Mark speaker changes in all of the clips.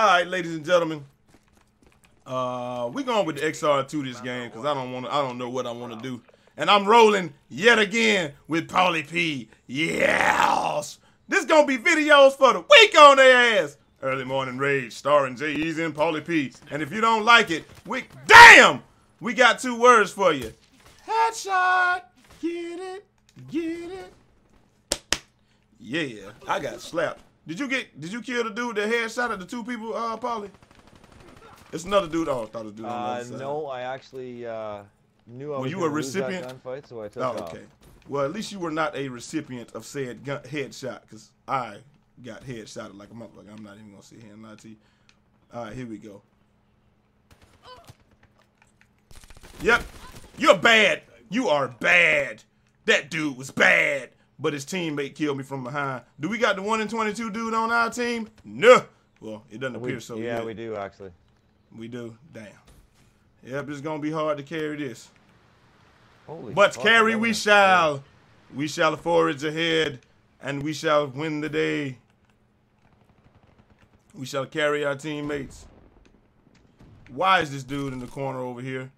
Speaker 1: All right, ladies and gentlemen. Uh, we going with the XR2 this game because I don't want. I don't know what I want to do, and I'm rolling yet again with Pawlee P. Yes, this gonna be videos for the week on their ass. Early morning rage, starring Jai Eazy and Pawlee P. And if you don't like it, we damn, we got two words for you. Headshot, get it, get it. Yeah, I got slapped. Did you get? Did you kill the dude that headshot at the two people, uh, Pawlee? It's another dude. Oh, I thought it was dude
Speaker 2: Uh, no, I actually uh, knew I
Speaker 1: Were
Speaker 2: was
Speaker 1: you
Speaker 2: gonna
Speaker 1: a recipient?
Speaker 2: gunfight, so I took
Speaker 1: Oh,
Speaker 2: off.
Speaker 1: okay. Well, at least you were not a recipient of said gun headshot, because I got headshotted like a motherfucker. I'm not even gonna sit here and lie to you. All right, here we go. Yep, you're bad. You are bad. That dude was bad, but his teammate killed me from behind. Do we got the one in 22 dude on our team? No. Well, it doesn't
Speaker 2: We-
Speaker 1: appear so.
Speaker 2: yeah,
Speaker 1: yet.
Speaker 2: we do actually.
Speaker 1: We do. Damn. Yep, it's gonna be hard to carry this.
Speaker 2: Holy
Speaker 1: But
Speaker 2: fuck,
Speaker 1: carry we shall. We shall forage ahead, and we shall win the day. We shall carry our teammates. Why is this dude in the corner over here?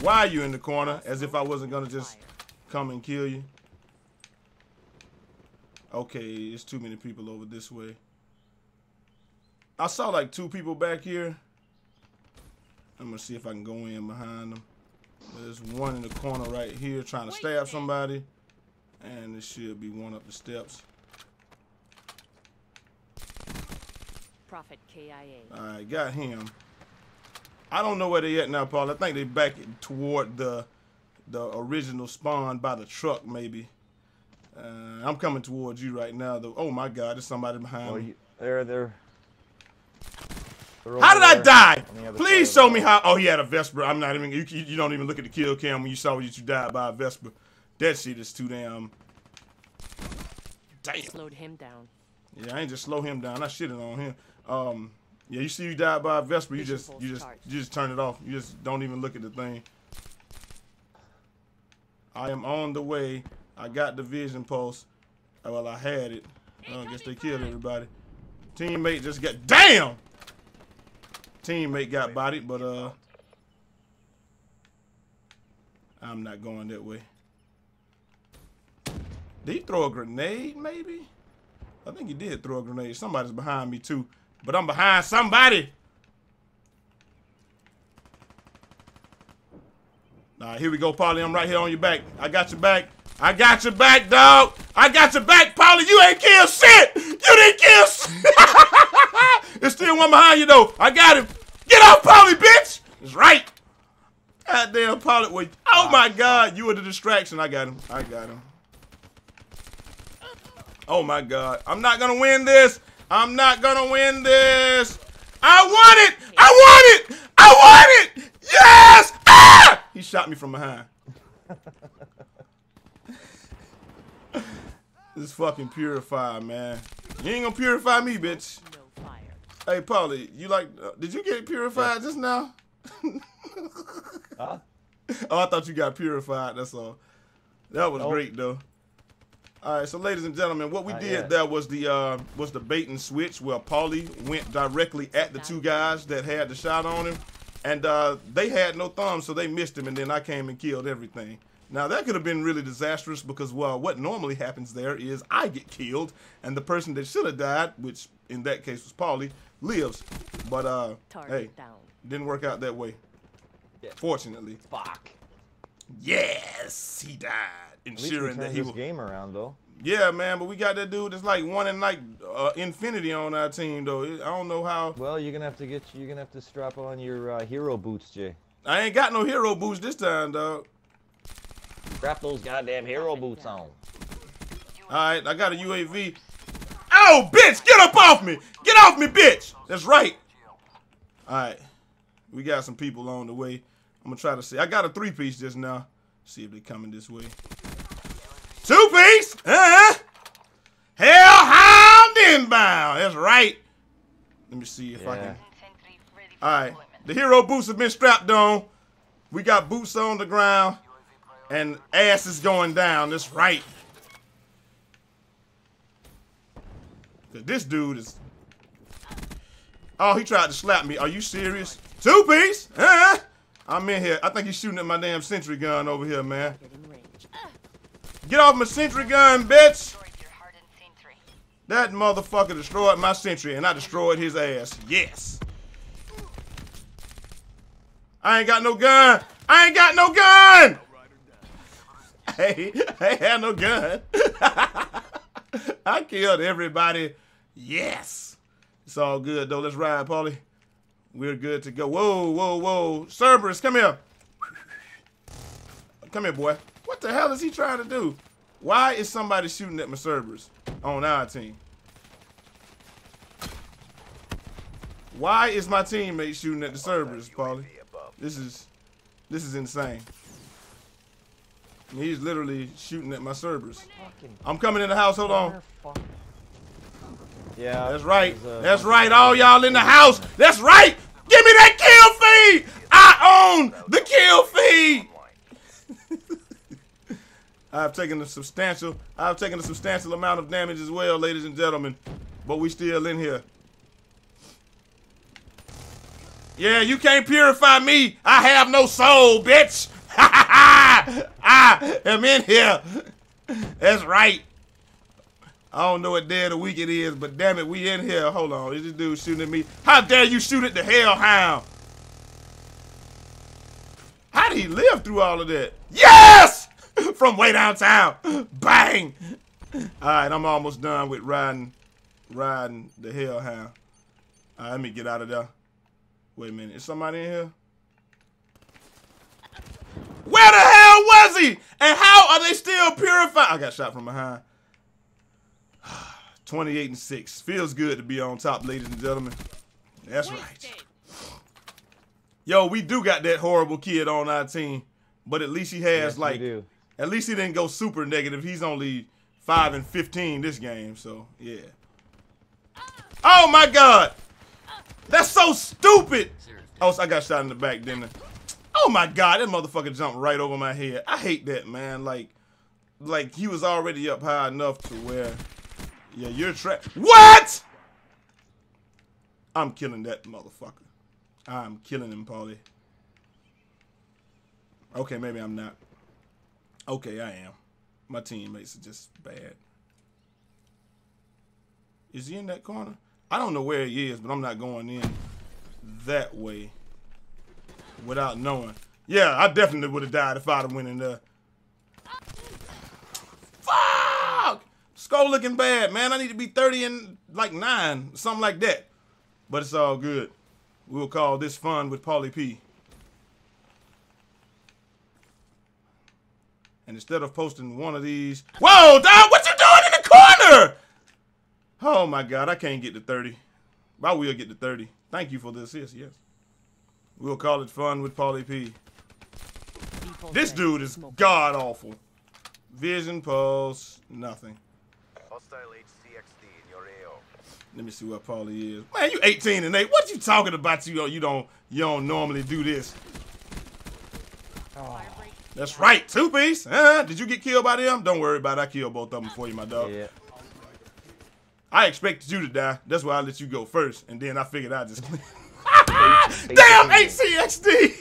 Speaker 1: Why are you in the corner? As if I wasn't gonna just come and kill you. Okay, it's too many people over this way. I saw like two people back here. I'm gonna see if I can go in behind them. There's one in the corner right here trying to stab somebody. And there should be one up the steps.
Speaker 3: Prophet KIA.
Speaker 1: Alright, got him. I don't know where they're at now, Paul. I think they back toward the the original spawn by the truck, maybe. Uh, I'm coming towards you right now, though. Oh my God, there's somebody behind
Speaker 2: Well,
Speaker 1: me.
Speaker 2: you, there, there. they're
Speaker 1: How did I die?
Speaker 2: on the other
Speaker 1: Please show me how. Oh, he had a Vesper. I'm not even. You, you don't even look at the kill cam when you saw that you died by a Vesper. That shit is too damn. Damn.
Speaker 3: Slowed him down.
Speaker 1: Yeah, I ain't just slow him down. I shitted on him. Um, yeah, you see you died by a Vesper, you just you just you just turn it off. You just don't even look at the thing. I am on the way. I got the vision pulse. Uh, Well, I had it. I guess they killed everybody. Teammate just got damn. Teammate got bodied, but uh, I'm not going that way. Did he throw a grenade? Maybe. I think he did throw a grenade. Somebody's behind me too, but I'm behind somebody. Right, here we go, Polly. I'm right here on your back. I got your back. I got your back, dog. I got your back, Polly. You ain't killed shit. You didn't kill shit. There's still one behind you, though. I got him. Get off, Polly, bitch. It's right. Goddamn, Polly. Wait. Oh, my God. You were the distraction. I got him. I got him. Oh, my God. I'm not going to win this. I'm not going to win this. I want it. I want it. I want it. Yes. Ah! He shot me from behind. this fucking purify, man. You ain't gonna purify me, bitch.
Speaker 3: No.
Speaker 1: Hey, Pawlee, you like? Uh, did you get purified just now?
Speaker 2: Huh?
Speaker 1: Oh, I thought you got purified. That's all. That was great though. All right, so ladies and gentlemen, what we
Speaker 2: Not
Speaker 1: did
Speaker 2: yet.
Speaker 1: there was the uh, was the bait and switch where Pawlee went directly at the two guys that had the shot on him, and uh, they had no thumbs, so they missed him, and then I came and killed everything. Now that could have been really disastrous because well, what normally happens there is I get killed, and the person that should have died, which in that case was Pawlee, lives. But uh,
Speaker 3: Target
Speaker 1: hey,
Speaker 3: down.
Speaker 1: didn't work out that way.
Speaker 2: Yeah.
Speaker 1: Fortunately.
Speaker 2: Fuck.
Speaker 1: Yes, he died,
Speaker 2: At least we
Speaker 1: ensuring that he
Speaker 2: this
Speaker 1: will.
Speaker 2: game around though.
Speaker 1: Yeah, man, but we got that dude that's like one in like uh, infinity on our team though. I don't know how.
Speaker 2: Well, you're gonna have to get you're gonna have to strap on your uh, hero boots, Jai.
Speaker 1: I ain't got no hero boots this time, dog.
Speaker 2: Strap those goddamn hero boots on.
Speaker 1: All right, I got a UAV. Oh, bitch, get up off me! Get off me, bitch! That's right. All right, we got some people on the way. I'm gonna try to see. I got a three piece just now. See if they coming this way. Two piece? Uh-huh. Hellhound inbound. That's right. Let me see if I can. All right, the hero boots have been strapped on. We got boots on the ground, and ass is going down. That's right. this dude is Oh, he tried to slap me. Are you serious? Two piece? Huh? I'm in here. I think he's shooting at my damn sentry gun over here, man.
Speaker 3: Get
Speaker 1: off my sentry gun, bitch! That motherfucker destroyed my sentry, and I destroyed his ass. Yes. I ain't got no gun. I ain't got no gun. Hey, I had no gun. I killed everybody. Yes. It's all good though. Let's ride, Pawlee. We're good to go. Whoa, whoa, whoa. Cerberus, come here. Come here, boy. What the hell is he trying to do? Why is somebody shooting at my Cerberus on our team? Why is my teammate shooting at the Cerberus, Pawlee? This is this is insane. He's literally shooting at my Cerberus. I'm coming in the house. Hold on.
Speaker 2: Yeah.
Speaker 1: That's right.
Speaker 2: a-
Speaker 1: That's right. All y'all in the house. That's right. Give me that kill feed. I own the kill feed. I've taken a substantial. I've taken a substantial amount of damage as well, ladies and gentlemen. But we still in here. Yeah, you can't purify me. I have no soul, bitch. I am in here. That's right. I don't know what day of the week it is, but damn it, we in here. Hold on, is this dude shooting at me? How dare you shoot at the hellhound? How did he live through all of that? Yes! From way downtown. Bang! Alright, I'm almost done with riding riding the hellhound. Alright, let me get out of there. Wait a minute, is somebody in here? Where the hell was he? And how are they still purified? I got shot from behind. 28 and 6. Feels good to be on top, ladies and gentlemen. That's right. Yo, we do got that horrible kid on our team, but at least he has
Speaker 2: Yes, we
Speaker 1: like
Speaker 2: do.
Speaker 1: at least he didn't go super negative. He's only 5 and 15 this game, so yeah. Oh my god. That's so stupid. Oh, so I got shot in the back, didn't I? Oh my god, that motherfucker jumped right over my head. I hate that, man. Like like he was already up high enough to where yeah, you're trapped. What? I'm killing that motherfucker. I'm killing him, Pawlee. Okay, maybe I'm not. Okay, I am. My teammates are just bad. Is he in that corner? I don't know where he is, but I'm not going in that way without knowing. Yeah, I definitely would have died if I'd have went in there. Fuck! Skull looking bad, man. I need to be 30 and like 9, something like that. But it's all good. We'll call this fun with Pawlee P. And instead of posting one of these, whoa, dog, what you doing in the corner? Oh my God, I can't get to 30. But I will get to 30. Thank you for the assist, yes. We'll call it fun with Pawlee P.
Speaker 3: Default
Speaker 1: This dude is
Speaker 3: Smoke.
Speaker 1: god awful. Vision, pulse, nothing.
Speaker 4: Hostile HCXD in your AO.
Speaker 1: Let me see what Pawlee is. Man, you 18 and 8. What you talking about? You you don't you don't normally do this.
Speaker 3: Fire break.
Speaker 1: That's oh. right, two piece. Huh? Did you get killed by them? Don't worry about it. I killed both of them for you, my dog.
Speaker 2: Yeah.
Speaker 1: I expected you to die. That's why I let you go first, and then I figured I'd just.
Speaker 2: Basically,
Speaker 1: Damn,
Speaker 2: yeah.
Speaker 1: HCXD.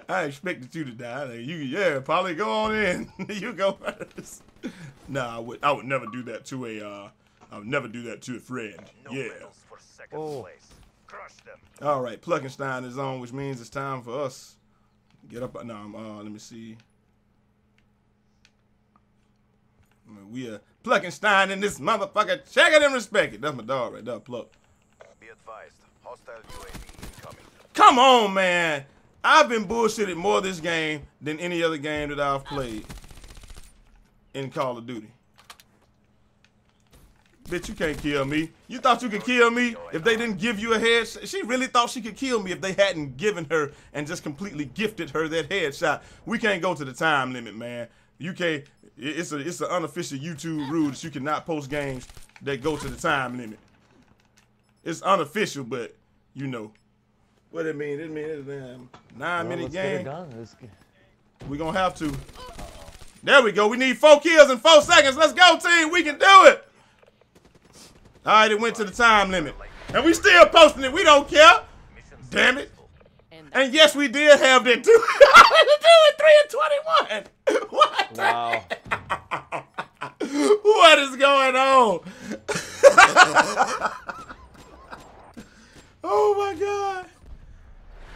Speaker 1: I expected you to die. Like, You, yeah, probably go on in. you go first. Nah, I would. I would never do that to a. Uh, I would never do that to a friend.
Speaker 4: No
Speaker 1: yeah.
Speaker 2: Oh.
Speaker 1: All right, Pluckenstein is on, which means it's time for us. Get up. No, I'm, uh, let me see. We are Pluckenstein in this motherfucker. Check it and respect it. That's my dog right there, Pluck.
Speaker 4: Advised. Hostile UAV incoming.
Speaker 1: Come on, man. I've been bullshitted more this game than any other game that I've played in Call of Duty. Bitch, you can't kill me. You thought you could kill me if they didn't give you a headshot? She really thought she could kill me if they hadn't given her and just completely gifted her that headshot. We can't go to the time limit, man. You can't. It's a it's an unofficial YouTube rule that you cannot post games that go to the time limit. It's unofficial, but you know. What it mean? It mean it's a nine
Speaker 2: Well,
Speaker 1: minute
Speaker 2: let's get it
Speaker 1: game.
Speaker 2: done. Let's
Speaker 1: We gonna have to. There we go. We need four kills in four seconds. Let's go, team. We can do it. All right, it went to the time limit. And we still posting it. We don't care. Damn it.
Speaker 3: And
Speaker 1: And yes, we did have that too. we did 3 and 21. What? the
Speaker 2: Wow.
Speaker 1: what is going on? Oh my god.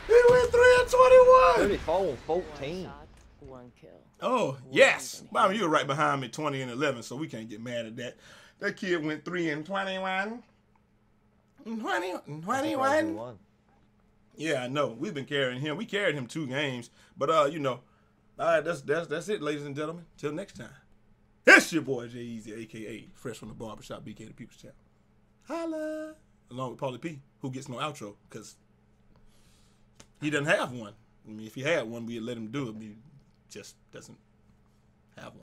Speaker 1: He went 3 and 21.
Speaker 2: 34 and
Speaker 3: one
Speaker 2: 14.
Speaker 3: shot, one kill.
Speaker 1: Oh, yes. Bobby, you were right behind me 20 and 11, so we can't get mad at that. That kid went 3 and 21. 20, 21. Yeah, I know. We've been carrying him. We carried him two games, but uh, you know, all right, that's that's that's it, ladies and gentlemen. Till next time. It's your boy Jai Eazy, aka Fresh from the Barbershop, BK the People's Channel. Holla, along with Pawlee P, who gets no outro because he doesn't have one. I mean, if he had one, we'd let him do it. But he just doesn't have one.